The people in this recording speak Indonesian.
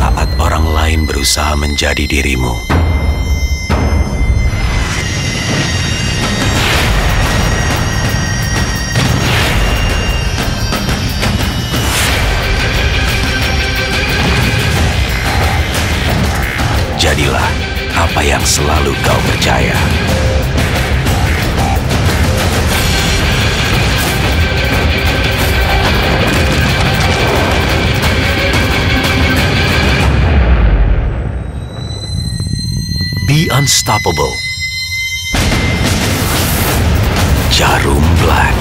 saat orang lain berusaha menjadi dirimu. Jadilah apa yang selalu kau percaya. Be unstoppable. Jarum Black.